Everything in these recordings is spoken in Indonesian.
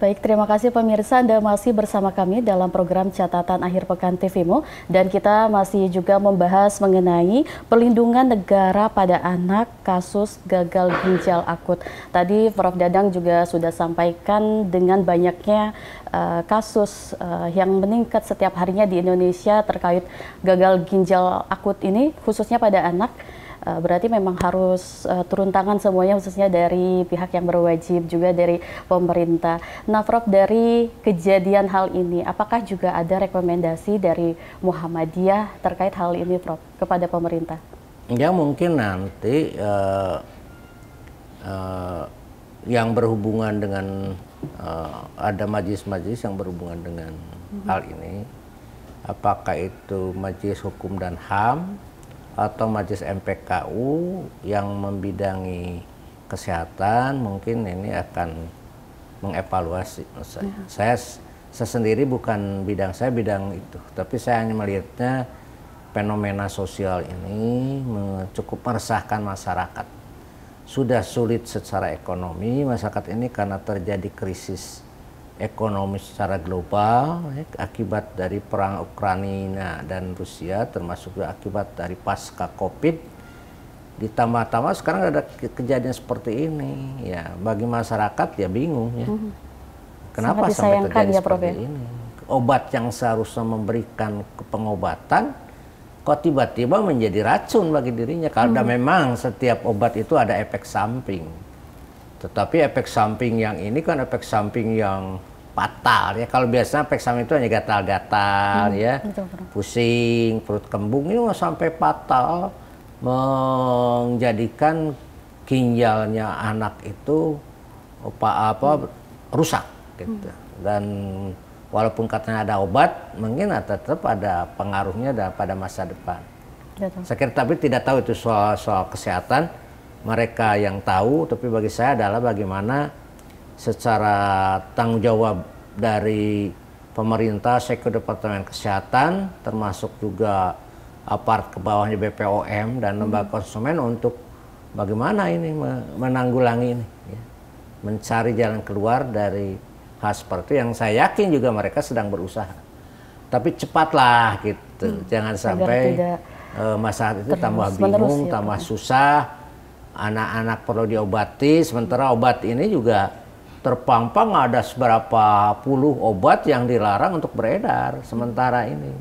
Baik, terima kasih pemirsa Anda masih bersama kami dalam program Catatan Akhir Pekan TVMO dan kita masih juga membahas mengenai pelindungan negara pada anak kasus gagal ginjal akut. Tadi Prof Dadang juga sudah sampaikan dengan banyaknya uh, kasus uh, yang meningkat setiap harinya di Indonesia terkait gagal ginjal akut ini khususnya pada anak. Uh, berarti memang harus uh, turun tangan semuanya khususnya dari pihak yang berwajib juga dari pemerintah. Nah, Prof dari kejadian hal ini, apakah juga ada rekomendasi dari Muhammadiyah terkait hal ini, Prof, kepada pemerintah? Ya mungkin nanti uh, uh, yang berhubungan dengan uh, ada majlis-majlis yang berhubungan dengan hmm. hal ini, apakah itu majlis hukum dan ham atau majelis MPKU yang membidangi kesehatan mungkin ini akan mengevaluasi saya. Ya. Saya saya sendiri bukan bidang saya bidang itu, tapi saya hanya melihatnya fenomena sosial ini cukup meresahkan masyarakat. Sudah sulit secara ekonomi masyarakat ini karena terjadi krisis ekonomi secara global ya, akibat dari perang Ukraina dan Rusia termasuk juga akibat dari pasca Covid ditambah-tambah sekarang ada kejadian seperti ini ya bagi masyarakat ya bingung ya hmm. kenapa sampai terjadi ya, seperti ya? ini obat yang seharusnya memberikan pengobatan kok tiba-tiba menjadi racun bagi dirinya karena hmm. memang setiap obat itu ada efek samping tetapi efek samping yang ini kan efek samping yang fatal ya. Kalau biasanya peksam itu hanya gatal-gatal hmm, ya, betul, pusing, perut kembung ini sampai fatal menjadikan ginjalnya anak itu apa apa hmm. rusak gitu. Hmm. Dan walaupun katanya ada obat, mungkin tetap ada pengaruhnya pada masa depan. Betul. Saya kira tapi tidak tahu itu soal soal kesehatan mereka yang tahu, tapi bagi saya adalah bagaimana secara tanggung jawab dari pemerintah, sektor Departemen Kesehatan, termasuk juga apart ke bawahnya BPOM dan lembaga hmm. konsumen untuk bagaimana ini menanggulangi ini, ya. mencari jalan keluar dari hal seperti yang saya yakin juga mereka sedang berusaha. Tapi cepatlah gitu, hmm. jangan sampai uh, masalah itu tambah bingung, ya, tambah susah, anak-anak perlu diobati, sementara obat ini juga terpampang ada seberapa puluh obat yang dilarang untuk beredar sementara ini.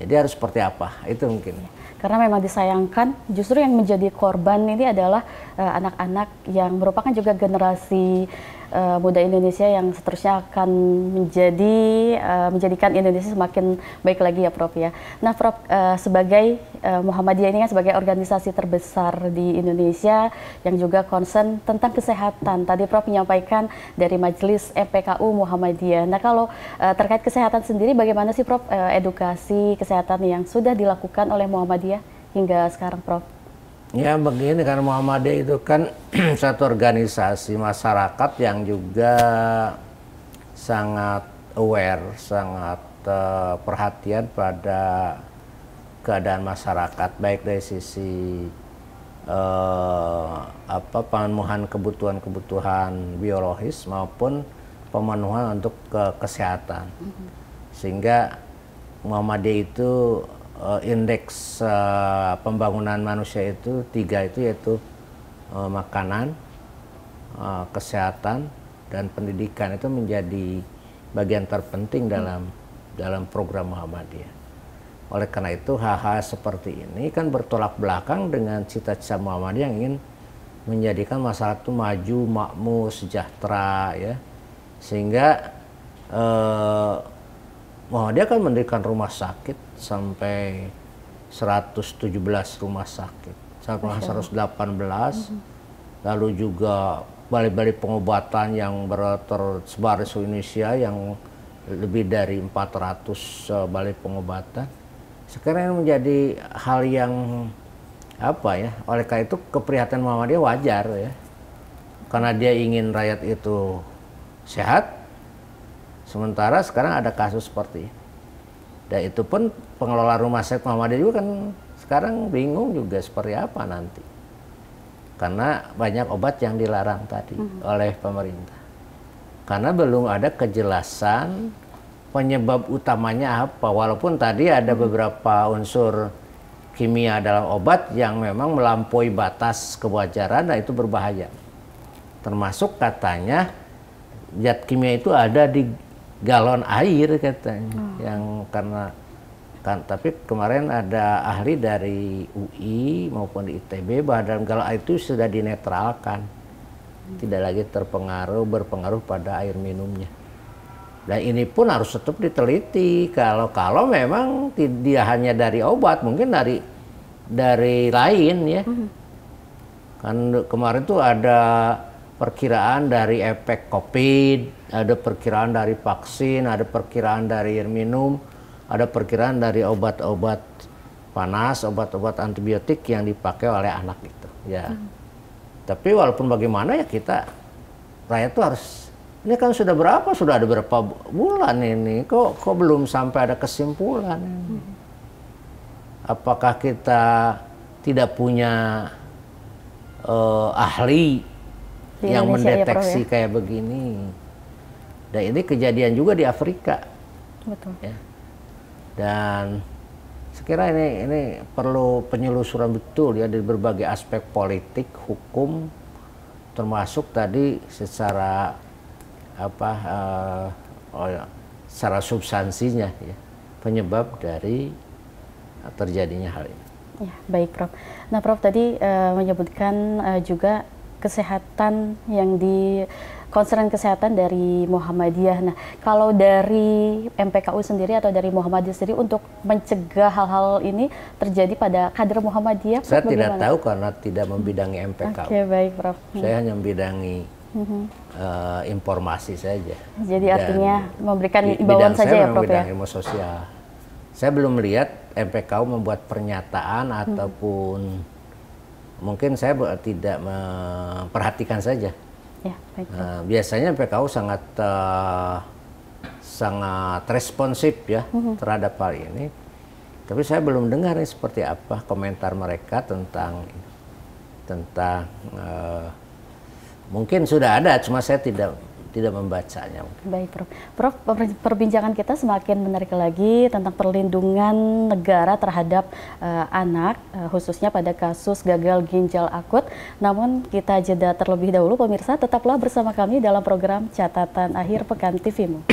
Jadi harus seperti apa? Itu mungkin. Karena memang disayangkan justru yang menjadi korban ini adalah eh, anak-anak uh, yang merupakan juga generasi uh, muda Indonesia yang seterusnya akan menjadi uh, menjadikan Indonesia semakin baik lagi ya Prof ya. Nah Prof uh, sebagai uh, Muhammadiyah ini kan sebagai organisasi terbesar di Indonesia yang juga concern tentang kesehatan. Tadi Prof menyampaikan dari Majelis MPKU Muhammadiyah. Nah kalau uh, terkait kesehatan sendiri bagaimana sih Prof uh, edukasi kesehatan yang sudah dilakukan oleh Muhammadiyah hingga sekarang Prof? Ya begini karena Muhammadiyah itu kan satu organisasi masyarakat yang juga sangat aware, sangat uh, perhatian pada keadaan masyarakat baik dari sisi uh, apa pemenuhan kebutuhan-kebutuhan biologis maupun pemenuhan untuk ke kesehatan. Mm-hmm. Sehingga Muhammadiyah itu uh, indeks uh, pembangunan manusia itu tiga itu yaitu uh, makanan, uh, kesehatan dan pendidikan itu menjadi bagian terpenting dalam hmm. dalam program Muhammadiyah. Oleh karena itu hal-hal seperti ini kan bertolak belakang dengan cita-cita Muhammadiyah yang ingin menjadikan masyarakat itu maju, makmur, sejahtera ya. Sehingga eh, Muhammadiyah kan mendirikan rumah sakit sampai 117 rumah sakit. Sampai 118. Mm-hmm. Lalu juga balai-balai pengobatan yang tersebar di seluruh Indonesia yang lebih dari 400 uh, eh, balai pengobatan. Sekarang ini menjadi hal yang apa ya? Oleh karena itu keprihatinan Muhammadiyah wajar ya. Karena dia ingin rakyat itu sehat. Sementara sekarang ada kasus seperti ini. Dan itu pun pengelola rumah sakit Muhammadiyah juga kan sekarang bingung juga seperti apa nanti. Karena banyak obat yang dilarang tadi hmm. oleh pemerintah. karena belum ada kejelasan penyebab utamanya apa. Walaupun tadi ada beberapa unsur kimia dalam obat yang memang melampaui batas kewajaran dan itu berbahaya. Termasuk katanya zat kimia itu ada di galon air katanya, hmm. yang karena kan tapi kemarin ada ahli dari UI maupun di ITB bahwa dalam galon air itu sudah dinetralkan tidak lagi terpengaruh berpengaruh pada air minumnya. Dan ini pun harus tetap diteliti. Kalau kalau memang dia hanya dari obat, mungkin dari dari lain ya. Mm-hmm. Kan kemarin tuh ada perkiraan dari efek COVID, ada perkiraan dari vaksin, ada perkiraan dari air minum, ada perkiraan dari obat-obat panas, obat-obat antibiotik yang dipakai oleh anak itu. Ya. Mm-hmm tapi walaupun bagaimana ya kita rakyat itu harus ini kan sudah berapa? Sudah ada berapa bulan ini. Kok kok belum sampai ada kesimpulan? Apakah kita tidak punya uh, ahli di yang Indonesia ya, mendeteksi ya, kayak begini? Dan ini kejadian juga di Afrika. Betul. Ya. Dan Sekira ini ini perlu penyelusuran betul ya dari berbagai aspek politik, hukum, termasuk tadi secara apa uh, oh ya, secara substansinya ya penyebab dari terjadinya hal ini. Ya, baik Prof. Nah, Prof tadi uh, menyebutkan uh, juga kesehatan yang di concern kesehatan dari Muhammadiyah. Nah, kalau dari MPKU sendiri atau dari Muhammadiyah sendiri untuk mencegah hal-hal ini terjadi pada kader Muhammadiyah? Saya tidak tahu karena tidak membidangi MPKU. Oke, okay, baik, Prof. Saya hanya membidangi uh, informasi saja. Jadi Dan artinya memberikan imbauan saja ya, Prof ya? ilmu sosial. Saya belum melihat MPKU membuat pernyataan hmm. ataupun mungkin saya tidak memperhatikan saja Ya, baik. Nah, biasanya PKU sangat uh, sangat responsif ya uh-huh. terhadap hal ini. Tapi saya belum dengar nih seperti apa komentar mereka tentang tentang uh, mungkin sudah ada, cuma saya tidak tidak membacanya. Baik, Prof. Prof, perbincangan kita semakin menarik lagi tentang perlindungan negara terhadap uh, anak, uh, khususnya pada kasus gagal ginjal akut. Namun kita jeda terlebih dahulu, pemirsa, tetaplah bersama kami dalam program Catatan Akhir Pekan TVmu.